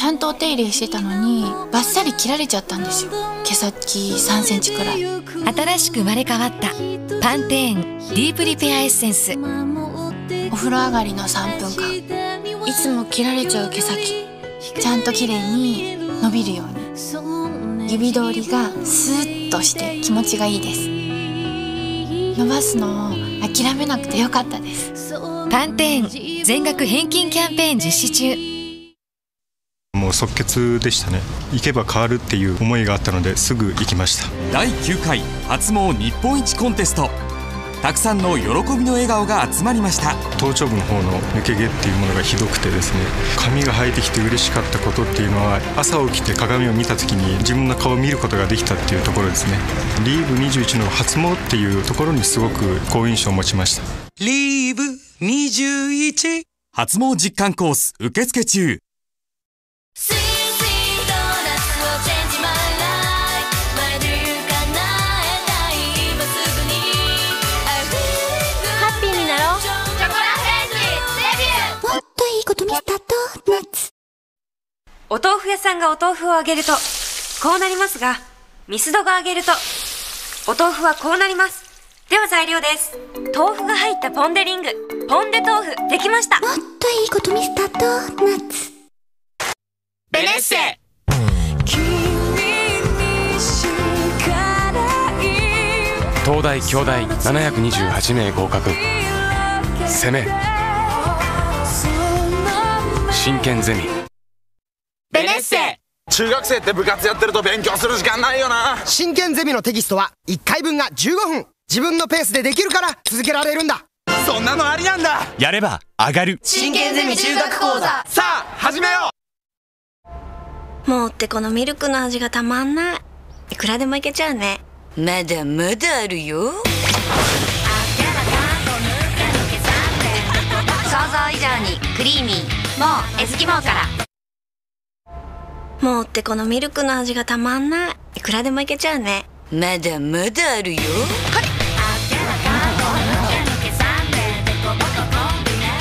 ちゃんとお手入れしてたのにバッサリ切られちゃったんですよ。毛先3センチくらい。新しく生まれ変わった。パンテーンディープリペアエッセンス。お風呂上がりの3分間。いつも切られちゃう毛先。ちゃんと綺麗に伸びるように。指通りがスーッとして気持ちがいいです。伸ばすのを諦めなくてよかったです。パンテーン全額返金キャンペーン実施中即決でしたね。行けば変わるっていう思いがあったのですぐ行きました。第9回初詣日本一コンテスト。たくさんの喜びの笑顔が集まりました。頭頂部の方の抜け毛っていうものがひどくてですね髪が生えてきて嬉しかったことっていうのは朝起きて鏡を見た時に自分の顔を見ることができたっていうところですね。リーブ21の初詣っていうところにすごく好印象を持ちました。リーブ21初詣実感コース受付中お豆腐屋さんがお豆腐をあげると、こうなりますが、ミスドがあげると、お豆腐はこうなります。では材料です。豆腐が入ったポン・デ・リング、ポン・デ豆腐、できました。もっといいことミスタードーナツベネッセ東大京大728名合格。攻め。真剣ゼミ。ベネッセ。中学生って部活やってると勉強する時間ないよな。真剣ゼミのテキストは1回分が15分。自分のペースでできるから続けられるんだ。そんなのありなんだ。やれば上がる。真剣ゼミ中学講座。さあ始めよもうってこのミルクの味がたまんない。いくらでもいけちゃうね。まだまだあるよ。想像以上にクリーミー。もうエスキモーから。もうってこのミルクの味がたまんない。いくらでもいけちゃうね。まだまだあるよ。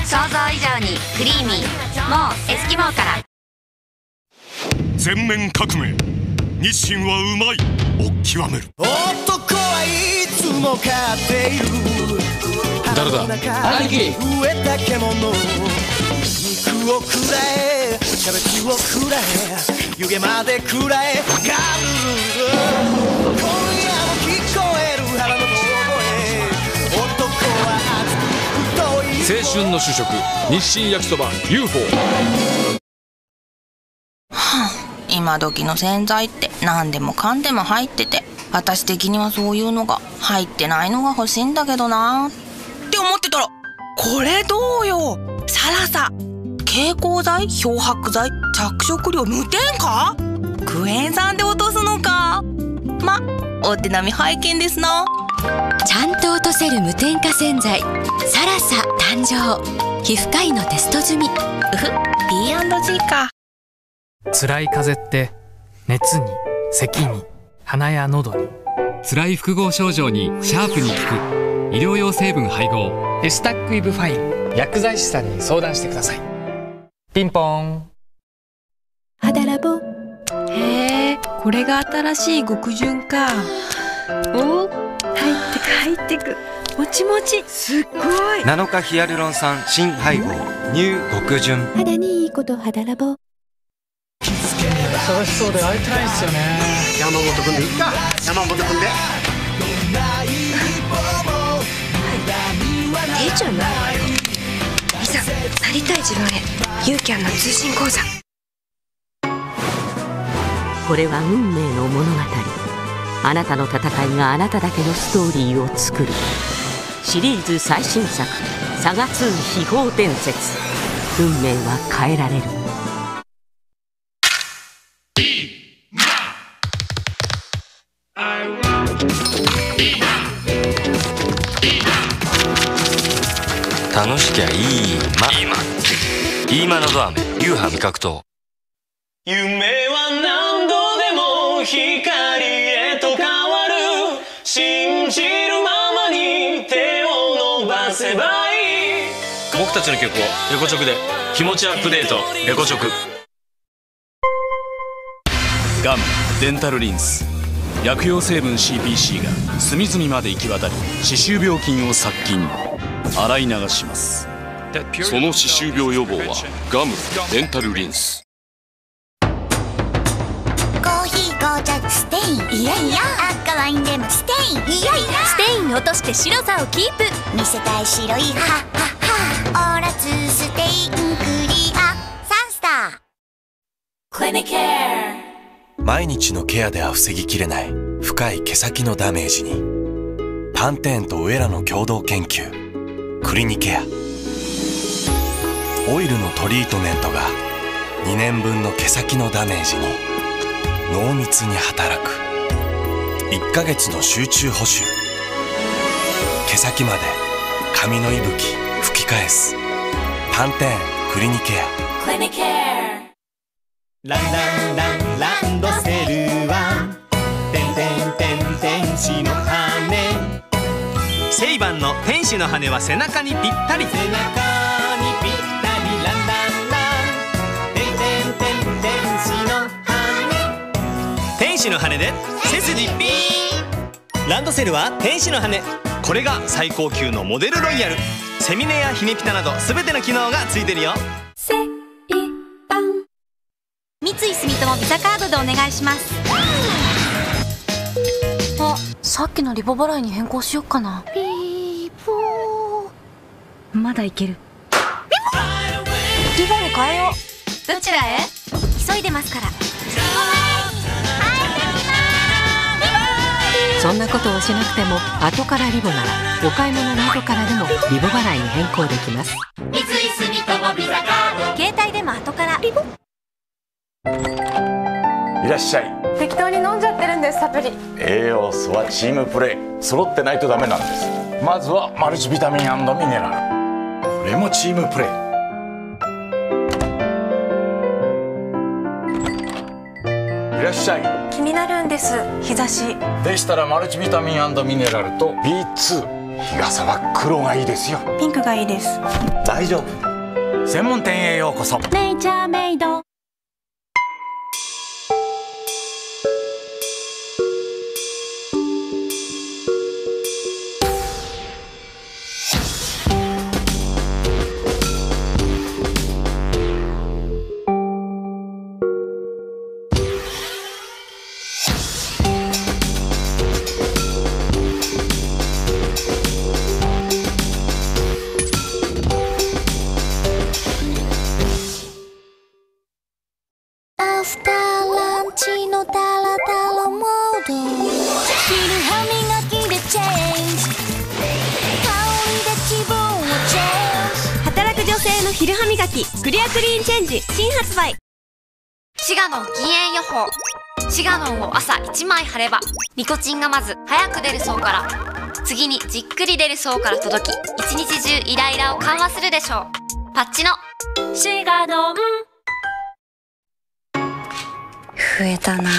想像以上にクリーミー。もうエスキモーから。全面革命。日清はうまい。を極める。男はいつも勝っている。誰だ？兄貴増えた獣肉をくらえキャベツをくらえ湯気までくらえガルルル今夜も聞こえる。腹の声男は熱く太い。青春の主食日清焼きそば UFO 今時の洗剤って何でもかんでも入ってて私的にはそういうのが入ってないのが欲しいんだけどな。って思ってたらこれどうよ。サラサ。蛍光剤？漂白剤？着色料？無添加？クエン酸で落とすのか。まお手並み拝見ですな。ちゃんと落とせる無添加洗剤。サラサ誕生。皮膚科医のテスト済み。うふ。B&G か辛い風邪って熱に咳に鼻や喉に。辛い複合症状にシャープに効く。医療用成分配合。エスタックイブファイン薬剤師さんに相談してください。ピンポーン。肌ラボ。へえこれが新しい極潤か。お入ってく入ってく。もちもち。すっごい。ナノ化ヒアルロン酸新配合。乳極潤肌にいいこと肌ラボ忙しそうで会いたいっすよね。山本君でいいか？山本君で。手じゃないわよいざなりたい自分へ。ユーキャンの通信講座。これは運命の物語。あなたの戦いがあなただけのストーリーを作る。シリーズ最新作「サガツー秘宝伝説」運命は変えられる楽しきゃいい今。今のど飴流派味覚糖夢は何度でも光へと変わる。信じるままに手を伸ばせばいい。僕たちの曲をレコチョクで気持ちアップデート。レコチョクガムデンタルリンス。薬用成分 CPC が隅々まで行き渡り歯周病菌を殺菌。洗い流します。その歯周病予防はガムデンタルリンス。コーヒー紅茶ステイ。ンいやいや。赤ワインでもステインいやいや。ステイン落として白さをキープ。見せたい白い歯。歯オーラツーステインクリア。サンスター。クリニケア毎日のケアでは防ぎきれない深い毛先のダメージに。パンテーンとウェラの共同研究。クリニケア。オイルのトリートメントが2年分の毛先のダメージに。濃密に働く。1ヶ月の集中補修毛先まで髪の息吹吹き返す。パンテーンクリニケア。クリニケア。ランランランランドセルはてんてんてん天使の羽セイバンの天使の羽は背中にぴったり。背中にぴったりランランラン。てんてんてん天使の羽天使の羽で背筋ピー。ンランドセルは天使の羽。これが最高級のモデルロイヤル。セミネやヒネピタなど全ての機能がついてるよ三井住友ビザカードでお願いします。あさっきのリボ払いに変更しよっかな。ピーポー。まだいける。リボに変えよう。どちらへ？急いでますから。そんなことをしなくても後からリボならお買い物の後からでもリボ払いに変更できます。三井住友ビザカード。携帯でも後から。リボいらっしゃい。適当に飲んじゃってるんですサプリ。栄養素はチームプレー揃ってないとダメなんです。まずはマルチビタミンミネラル。これもチームプレーいらっしゃい。気になるんです日差し。でしたらマルチビタミンミネラルと B2 日傘は黒がいいですよ。ピンクがいいです。大丈夫。専門店へようこそ。ネイチャーメイド1枚貼ればニコチンがまず早く出る層から次にじっくり出る層から届き一日中イライラを緩和するでしょう。パッチの滋賀の増えたな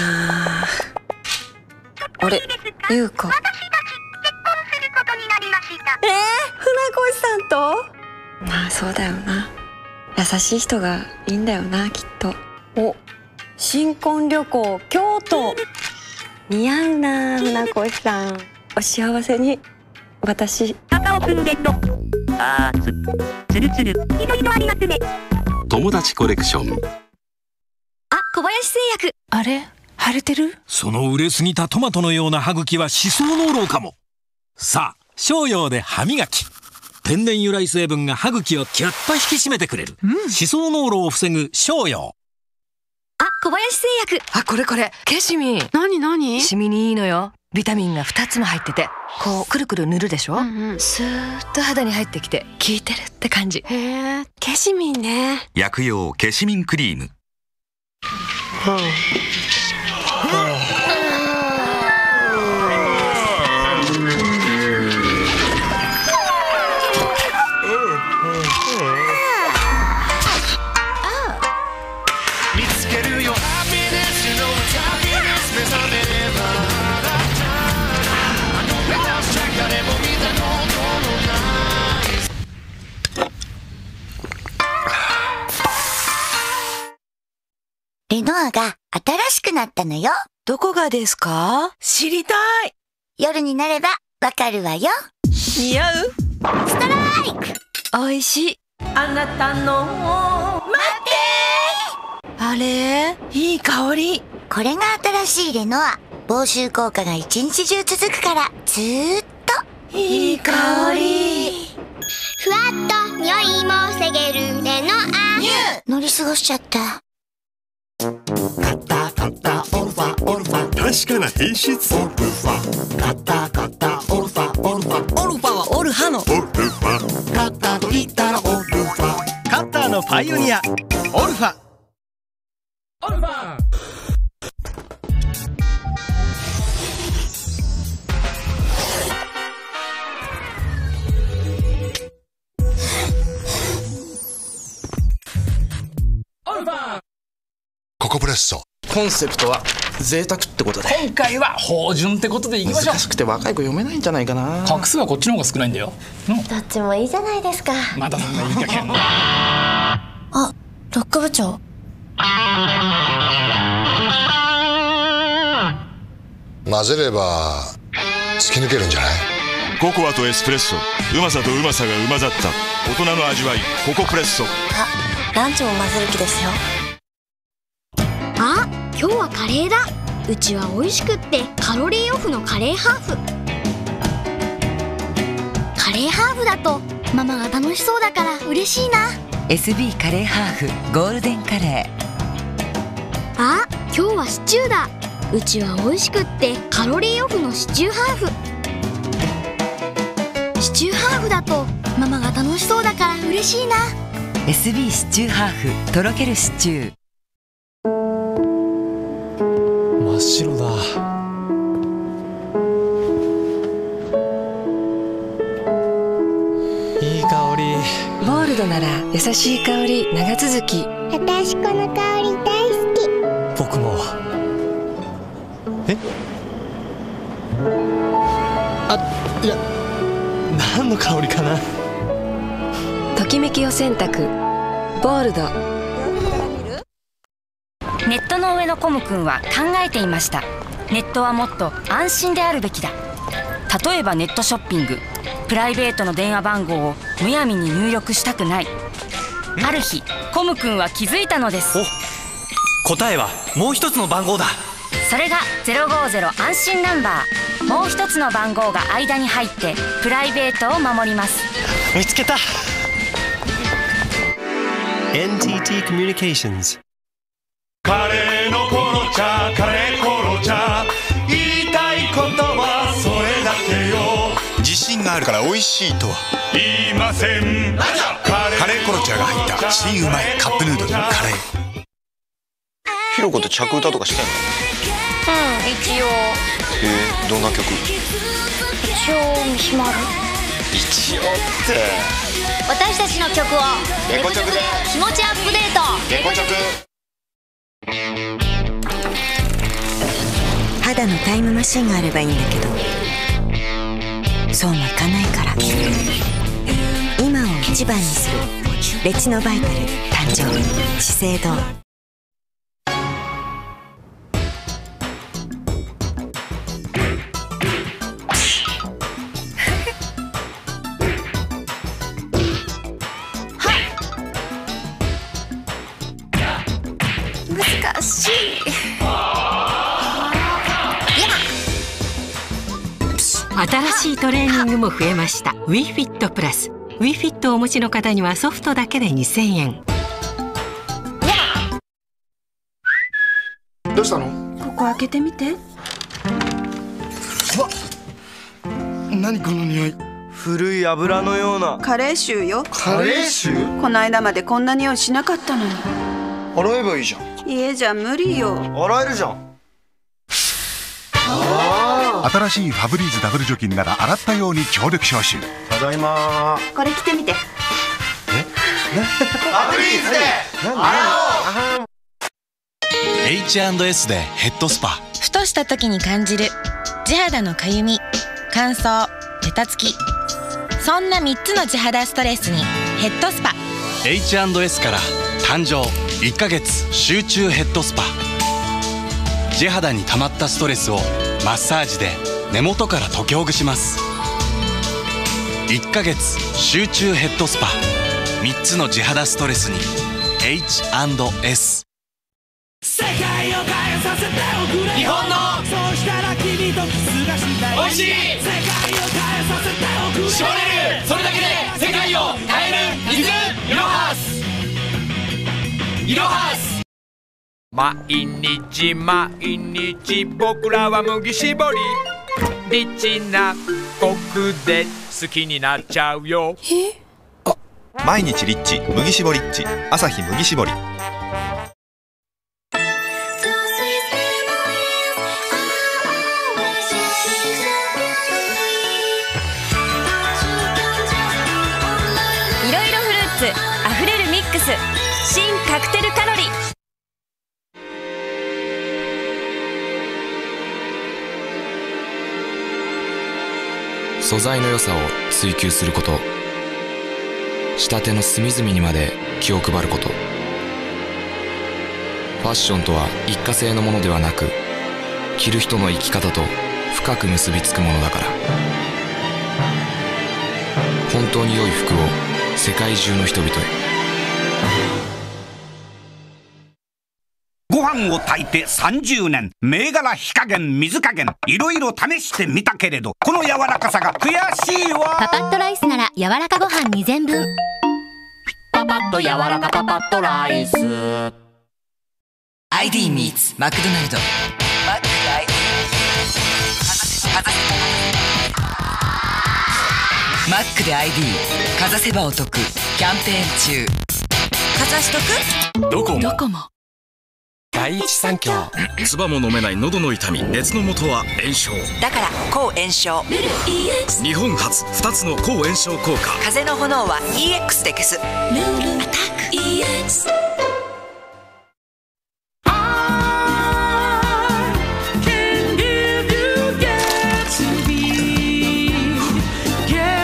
あ。れ優香。えー、船越さんと？まあそうだよな。優しい人がいいんだよなきっと。お新婚旅行京都似合うな船越さん。お幸せに。私。カカオくんゲット。あーつつるつる。いろいろありますね。友達コレクション。あ小林製薬。あれ？腫れてる？その売れすぎたトマトのような歯茎は歯槽膿漏かも。さあ商用で歯磨き。天然由来成分が歯茎をキュッと引き締めてくれる、歯槽膿漏を防ぐ商用あ小林製薬。あこれこれ。ケシミ。ン何何？シミにいいのよ。ビタミンが2つも入っててこうくるくる塗るでしょ、うんうん、スーッと肌に入ってきて効いてるって感じ。へえケシミンね。薬用ケシミンクリーム。は見が新しくなったのよ。どこがですか？知りたい夜になればわかるわよ。似合う？ストライク美味しいあなたの待ってあれ？いい香りこれが新しいレノア。防臭効果が一日中続くから、ずーっと。いい香りふわっと匂いも防げるレノア。乗り過ごしちゃった。確かな品質。オルファ。カッターカッタ。ーオルファ。オルファ。オルファはオルハの。オルファ。カッターと言ったらオルファ。カッターのパイオニア。オルファコンセプトは贅沢ってことで。今回は芳醇ってことでいきましょう。難しくて若い子読めないんじゃないかな。画数はこっちの方が少ないんだよ。どっちもいいじゃないですか。まだそんないい加減あ、ロック部長。混ぜれば突き抜けるんじゃない？ココアとエスプレッソ。うまさとうまさがうまざった。大人の味わい。ココプレッソ。あ、ランチも混ぜる気ですよ。あ今日はカレーだ。うちは美味しくってカロリーオフのカレーハーフ。カレーハーフだとママが楽しそうだから嬉しいな。SB カレーハーフゴールデンカレあ今日はシチューだ。うちは美味しくってカロリーオフのシチューハーフ。シチューハーフだとママが楽しそうだから嬉しいな。ー SB シチューハーフとろけるシチュー優しい香り長続き。私この香り大好き。僕も。え？あいや何の香りかな？ときめきを選択。ボールド。ネットの上のコムくんは考えていました。ネットはもっと安心であるべきだ。例えばネットショッピング。プライベートの電話番号をむやみに入力したくないある日コムくんは気づいたのです。答えはもう一つの番号だ。それが050安心ナンバー。もう一つの番号が間に入ってプライベートを守ります。見つけた。NTT Communications カレーのコロチャカレーコロチャ言いたいことはそれだけよ。自信があるから美味しいとは。言いません。カレーコロチャが入った新うまいカップヌードルのカレー。ひろこと着歌とかしてんの？うん一応。えー、どんな曲？一応ミヒマル一応って。私たちの曲を。レコチョクで気持ちアップデート。レコチョク肌のタイムマシンがあればいいんだけどそうもいかないから一番にする。レチノバイタル。誕生資生堂。難しい。新しいトレーニングも増えました。WeFit プラス WeFit をお持ちの方にはソフトだけで2000円。どうしたの？ここ開けてみて。何この匂い？古い油のような。カレー臭よ。カレー臭？この間までこんな匂いしなかったのに。洗えばいいじゃん。家じゃ無理よ。洗えるじゃん。新しいファブリーズダブル除菌なら洗ったように強力消臭ただいまこれ着てみて。ファブリーズで。洗おう H&S でヘッドスパ。ふとした時に感じる。地肌のかゆみ。乾燥。ベタつき。そんな3つの地肌ストレスにヘッドスパ。H&S から誕生。1ヶ月。集中ヘッドスパ。地肌に溜まったストレスをマッサージで根元から解きほぐします1ヶ月集中ヘッドスパ。3つの地肌ストレスに H&S 世界を変えさせておくれ日本のそうしたら君とキスがしたい。美味しい。世界を変えさせておくれ絞れる。それだけで世界を変える。水イロハスイロハス毎日毎日僕らは麦絞り。リッチなコクで好きになっちゃうよ。毎日リッチ麦絞りッチ朝日麦絞り材の良さを追求すること。仕立ての隅々にまで気を配ること。ファッションとは一過性のものではなく着る人の生き方と深く結びつくものだから。本当に良い服を世界中の人々へ。ご飯を炊いて30年。銘柄火加減水加減。いろいろ試してみたけれどこの柔らかさが悔しいわ。パパッとライスなら柔らかご飯2膳分。パパッと柔らかパパッとライス。ID ミーツマクドナルドマックで ID かざせばお得。キャンペーン中。かざしとく？ドコモ。ドコモ第一三共。唾も飲めない喉の痛み熱の元は炎症。だから抗炎症。日本初。2つの抗炎症効果。風の炎は EX で消す。アタック EX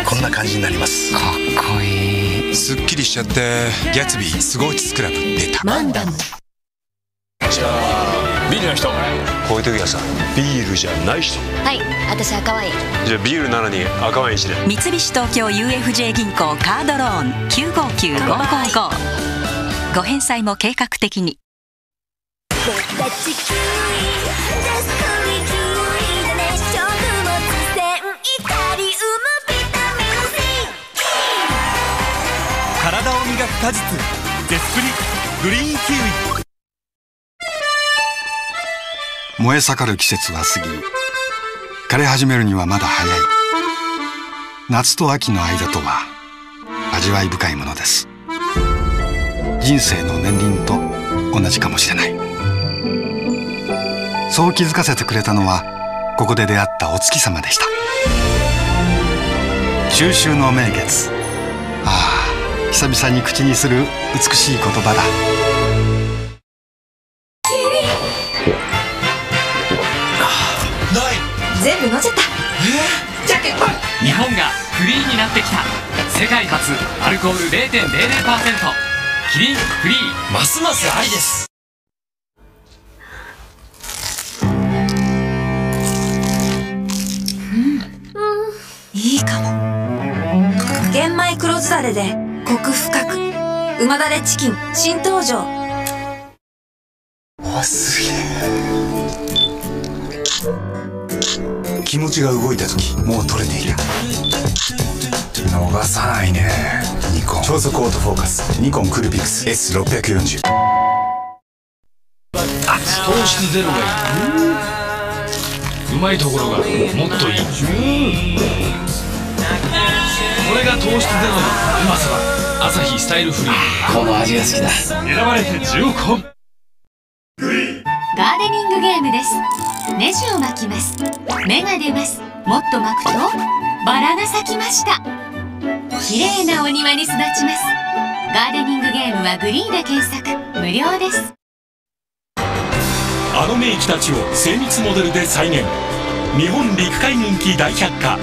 こんな感じになります。かっこいい。すっきりしちゃってギャツビーすごいスクラブ。出た。マンダムじゃあビールの人こういう時はさビールじゃない人。はい私赤ワイン。じゃあビールなのに赤ワインしで三菱東京 UFJ 銀行カードローン。959555ご返済も計画的に。僕たちキウイジャストにキウイだね食物繊維カリウムビタミン C 体を磨く果実。ゼスプリ。グリーンキウイ燃え盛る季節は過ぎ枯れ始めるにはまだ早い。夏と秋の間とは味わい深いものです。人生の年輪と同じかもしれない。そう気づかせてくれたのはここで出会ったお月様でした。中秋の名月。ああ久々に口にする美しい言葉だ。世界初アルコール0.00%キリンフリー。ますますありです。いいかも。玄米黒酢だれでコク深く。うまだれチキン新登場。わすげえ。気持ちが動いた時もう取れている逃さないね。ニコン。超速オートフォーカス。ニコンクルピクス。S640 糖質ゼロがいい。うまいところがもっといい。これが糖質ゼロのうまさだ。アサヒスタイルフリー。この味が好きだ。選ばれて10個ガーデニングゲームです。ネジを巻きます。芽が出ます。もっと巻くとバラが咲きました綺麗なお庭に育ちます。ガーデニングゲームはグリーンで検索。無料です。あの名機たちを精密モデルで再現。日本陸海軍機大百科。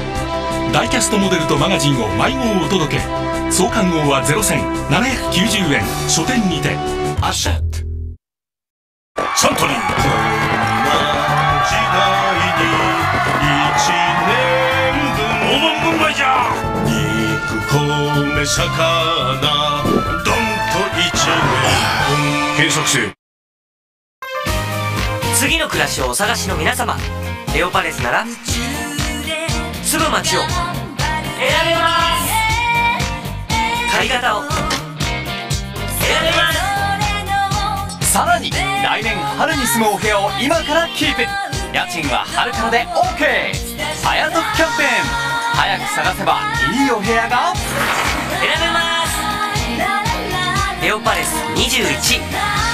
ダイキャストモデルとマガジンを毎号お届け。創刊号は0790円。書店にて。アシェットサントリー。こんな時代に一年肉米魚どんと一年検索せ次の暮らしをお探しの皆様レオパレスなら住む街を選べます借り方を選べますさらに来年春に住むお部屋を今からキープ家賃は春からで OK 早得キャンペーン早く探せばいいお部屋が選べます。レオパレス21